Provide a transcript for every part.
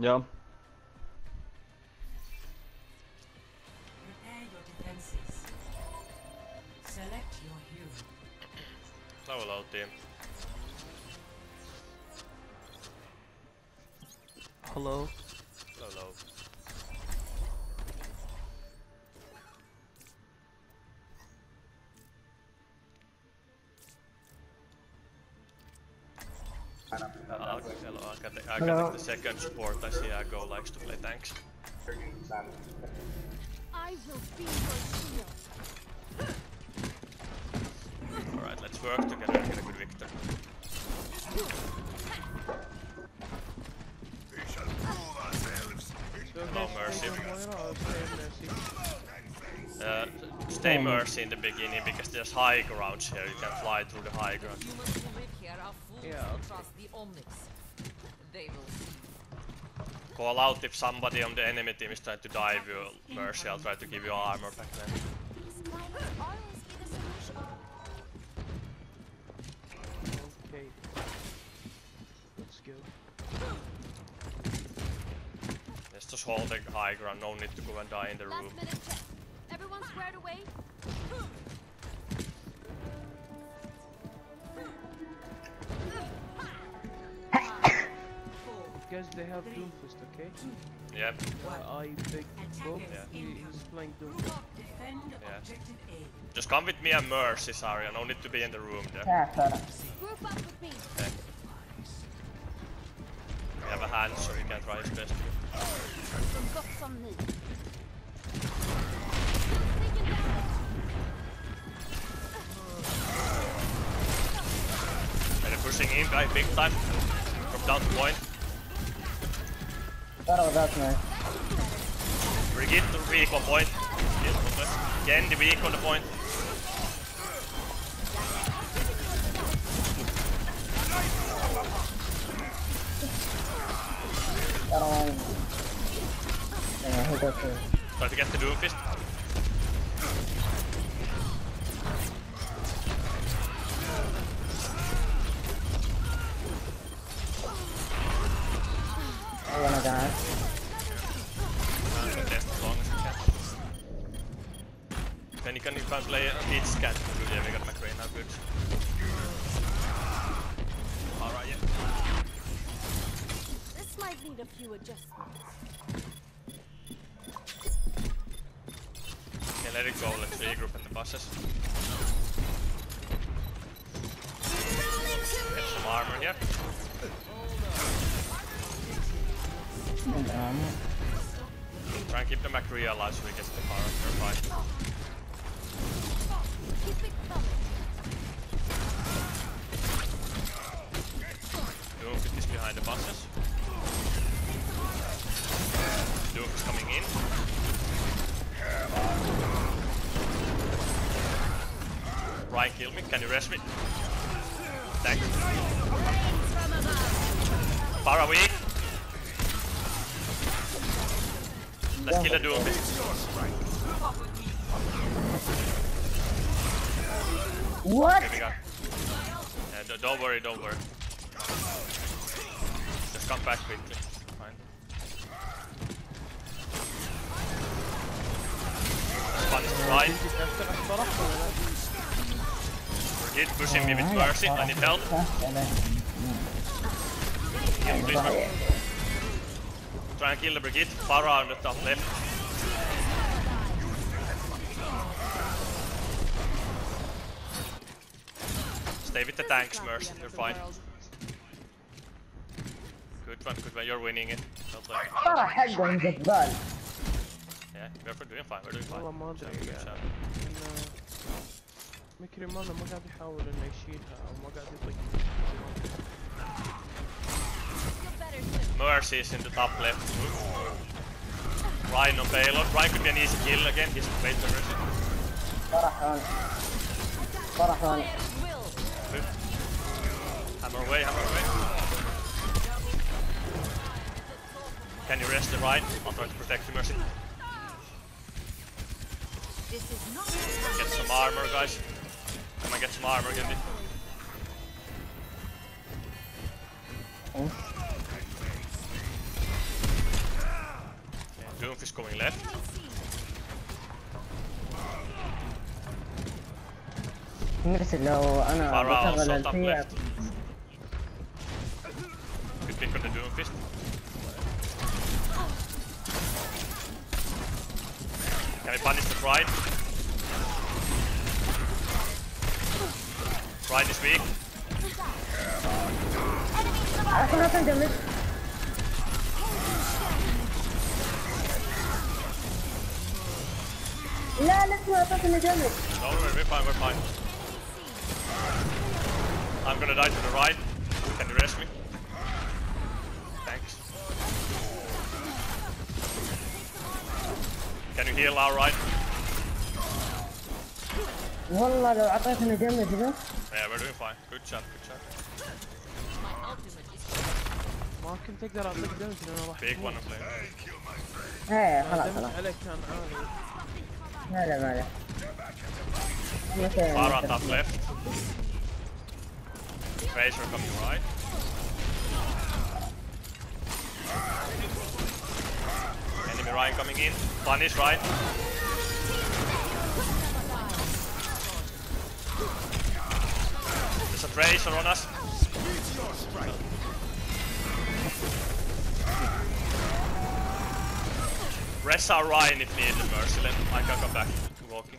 Joo. Prepare your defenses. Select your hero. Low low team. Hello. I'll, I'll, the, I'll the second support. I see Ago likes to play tanks. I will be your shield. Alright, let's work together and get a good victor. No mercy. Uh, stay mercy in the beginning because there's high grounds here. You can fly through the high ground. Humans who live here Yeah, Call out if somebody on the enemy team is trying to dive you. Mercy, I'll try to give you armor back then. Okay. Let's go. Let's just hold the high ground. No need to go and die in the room. Everyone squared away? Guys, they have Doomfist, okay? Yep. Uh, I big Bob, Yeah. he's playing Doomfist. Yeah. Just come with me and Mercy, Zarya. No need to be in the room there. Group up with me. Okay. We have a hand, so he can try his best. Som gott som ni. Taking damage. And they're pushing in guy big time. From down to point. That'll, that's nice. Brigitte weak on point. Again the weak on the point. That'll line. Yeah, who got the... Try to get the. I Then you can, you can play each scan. Good, yeah, we got McCree now, good. Alright, yeah. This might need a few adjustments. Okay, let it go, let's regroup in the buses. Get some armor here. Try and keep the McCree alive so we get the power. You're fine. Keep it coming. Doomfist is behind the buses. Doom is coming in. Ryan, kill me. Can you rest me? Thanks. Far away. Let's kill the Doomfist. what? Okay, we got. Yeah, don't worry, don't worry. Just come back quickly. Fine. One is fine. Brigitte pushing me with mercy. I need help. Kill him, please, man. Try and kill the Brigitte. Pharah on the top left. Stay with the tanks, Mercy. You're fine. Good one, good one. You're winning it. Well done. Bara headguns الزبال. Yeah, we're doing fine. We're doing fine. والله ما ادري Good يعني job. إن مكري مانا ما قاعد يحاول انه يشيلها او ما قاعد يطق Feel better soon. Mercy is in the top left. Ryan on payload. Ryan could be an easy kill again. He's great for Mercy. فرحان. فرحان. Will. Hammer away, hammer away. Can you rest the right? I'll try to protect the Mercy. Get some armor, guys. Come and get some armor, Gendy. Oh. Doomf is going left. Mercy low, Anna. Pharah, shot up left. Punish the Pride. Pride is weak. I cannot condemn it. No, let's not condemn it. Don't worry, we're fine, we're fine. I'm gonna die to the right. Can you rescue me? Can you heal our right? والله لو اعطيتني دمج بس Yeah, we're doing fine. Good job, good job. ما كنت اقدر اعطيك دمج لان راح Big تموت. one of play. ايه خلاص دمج خلاص عليك كان عالي لا لا ما لا مثلا Pharah top left. Tracer coming right. Ryan coming in. Punish right. There's a Tracer on us. Rest our Ryan if needed, Merciless. I can come back. Walking.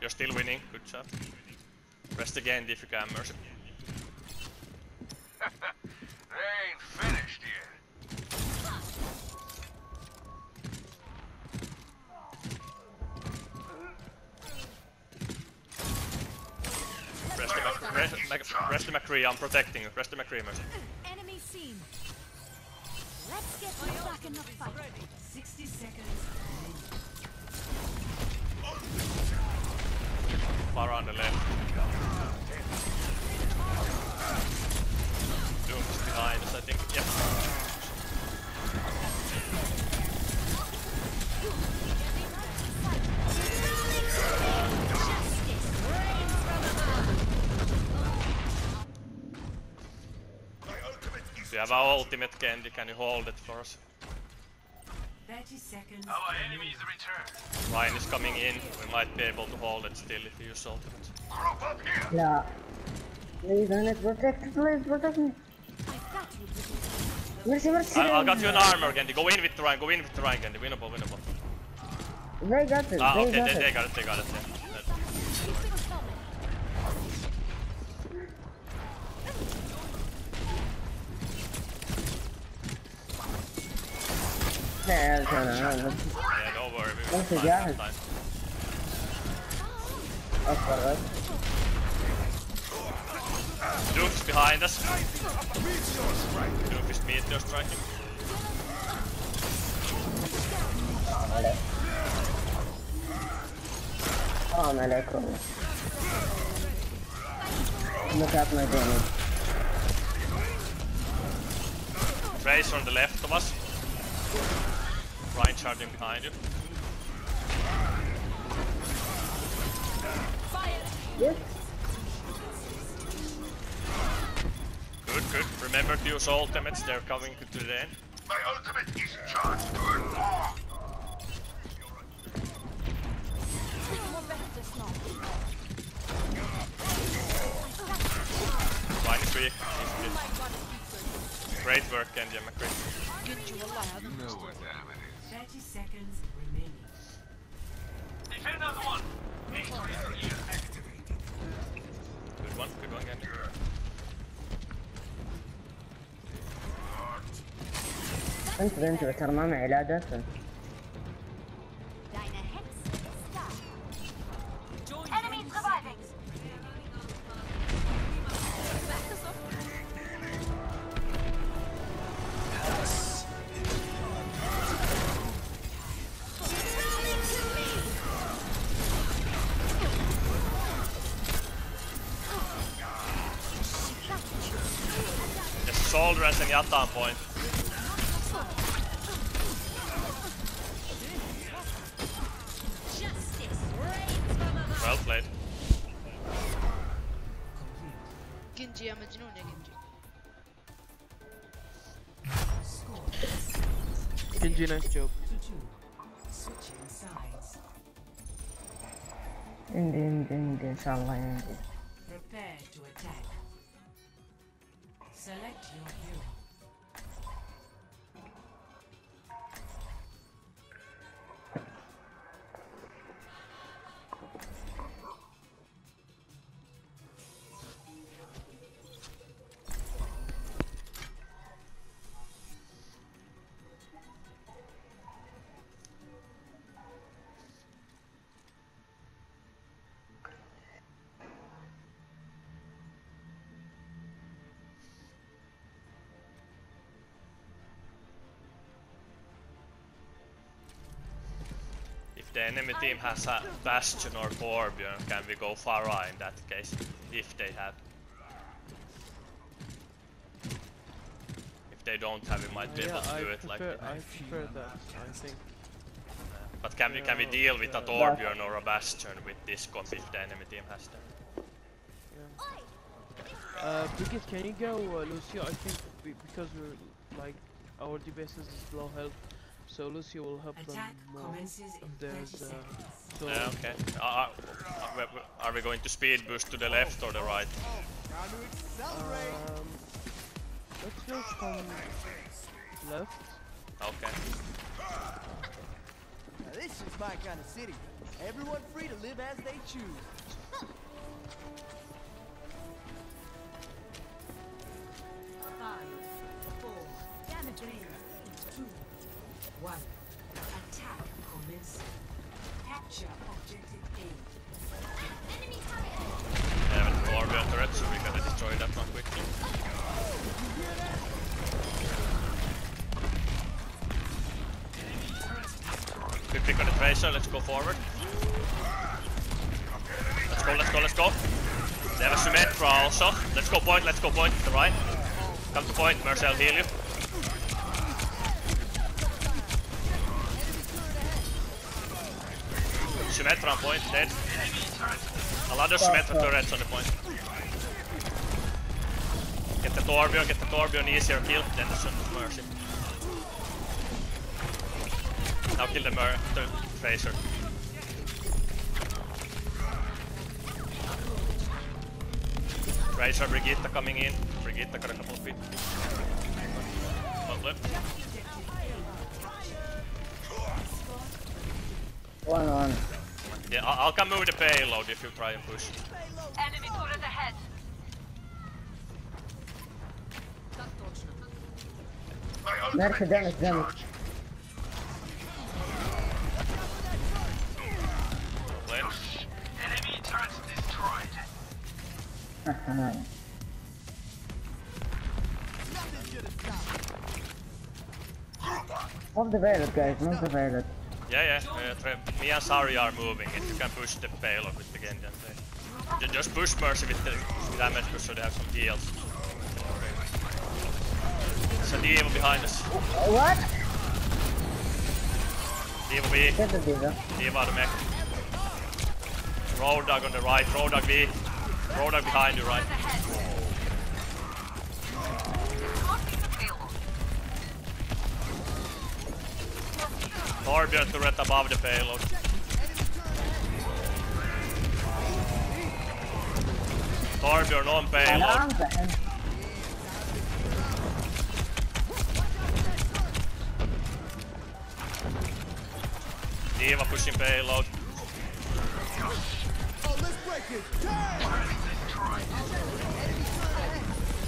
You're still winning. Good job. Rest again if you can, Mercy. Rest, Mac- rest the McCree, I'm protecting you. Rest the McCree, Mercy. Enemy seen. Let's get you back in the fight. 60 seconds. Far on the left. Doom is behind us, I think. Yeah. you have our ultimate candy, can you hold it for us? 30 seconds. Our enemies return. Ryan is coming in, we might be able to hold it still if you use ultimate. Crop up here! Yeah. Please don't let protect, please protect me. Mercy, mercy. I, I got you an armor, Candy. Go in with Ryan, go in with Ryan, Candy. Winnable, winnable. They got it. Ah, they got they, it. they got it, they got it. Yeah. Yeah, don't alright. Yeah, don't worry. We Once again. That's alright. Duke is behind us. Duke is meteor striking. Oh, man, that's cool. Look at my damage. Trace on the left of us. Ryan charging behind you. Yes. Good, good. Remember to use ultimates, they're coming to the end. My ultimate is charged. Ryan is weak. He's good. Great work, Genji and McCree. You know what time it 30 seconds remaining. is. Defend us one. Good one, good one, Kenji. انت انت ترى ما معي لا دفن Point. Well played. Genji, I'm a Genji. Genji, nice job. Switching sides. Inshallah. Select your hero. The enemy team has a Bastion or Torbjorn, can we go Pharah in that case? If they have. If they don't have, we might be yeah, able to I do it like that. I prefer that, I think. But can we can we deal with a yeah. Torbjorn or a Bastion with this comp if the enemy team has them? Uh, Brigitte, can you go, uh, Lucio? I think we, because we're like our DPS is low health, so Lucio will help them Attack more. commences in 30 There's, uh, seconds. so Yeah, okay. Are, are, are we going to speed boost to the left or the right? um, let's go from left. Okay. Now this is my kind of city. Everyone free to live as they choose. Five, four, Damage two, one. Attack commences. Capture objective A. Enemy turret. I have a Torbjorn turret, so we gotta destroy that one quickly. Quick pick on the Tracer, let's go forward. Let's go, let's go, let's go. They have a Symmetra also. Let's go point, let's go point to the right. Come to point, Mercy, I'll heal you. Symmetra on point, dead. Another Symmetra turrets on the point. Get the Torbjorn, get the Torbjorn easier kill than the Mercy. Now kill the Mer the Tracer. Tracer, Brigitte coming in. Brigitte got a couple of feet. One left. One one. Yeah, I'll, I'll come with the payload if you try and push. Enemy turret ahead. Mercy damage damage. Enemy turret destroyed. Haha. Move the violet guys, move the violet. Yeah, yeah. Uh, me and Sari are moving it. You can push the payload with the Genji and they- Just push Mercy with the damage push so they have some heals. There's a D.Va behind us. What? D.Va B, Get the D.Va. D.Va the mech. Roadhog on the right, Roadhog B. Roadhog behind you, right? Torbjorn turret above the payload. Torbjorn on payload. Alarm D.Va pushing payload. Oh, let's break it. Turn!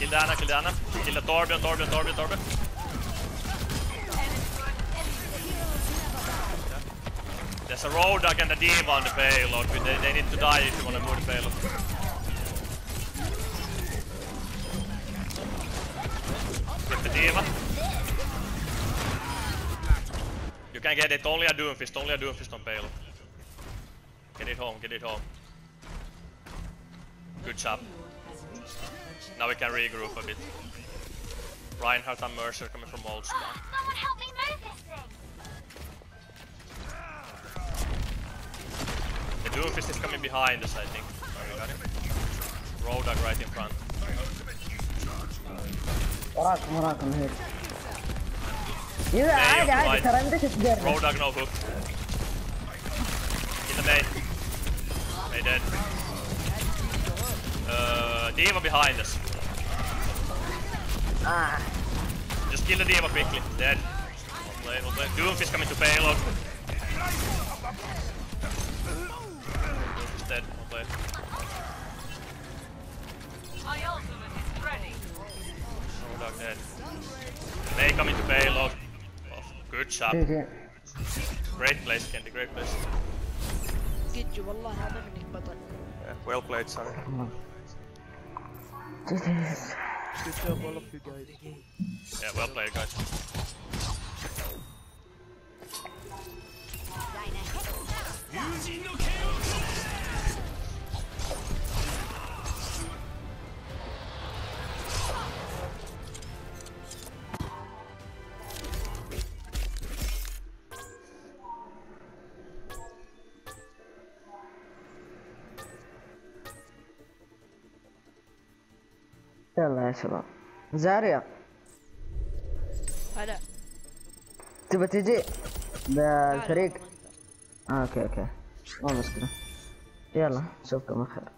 Kill Diana, kill Diana. Kill the Torbjorn, Torbjorn, Torbjorn, Torbjorn. There's a road and a D.Va on the payload. They, they need to die if you want to move the payload. Get the D.Va. You can get it only a Doomfist, only a Doomfist on payload. Get it home, get it home. Good job. Now we can regroup a bit. Reinhardt and Mercer coming from old spawn. Doomfist is coming behind us, I think. Roadhog right in front. وراكم وراكم هيك. يلا عادي عادي ترى عندك تجرب. Roadhog no hook. In the main. They dead. Uh, D.Va behind us. Ah. Just kill the D.Va quickly. Dead. We'll play, we'll play. Doomfist coming to payload dead. Well played. Oh, dog dead. May coming to payload. Oh, good shot. great place, Candy. Great place. Yeah, well played, sorry. Good job, all of you guys. Yeah, well played, guys. يلا يا شباب. زاريا. هلا تبى تجي؟ بالفريق. آه أوكي أوكي. ما مشكلة. يلا اشوفكم خير.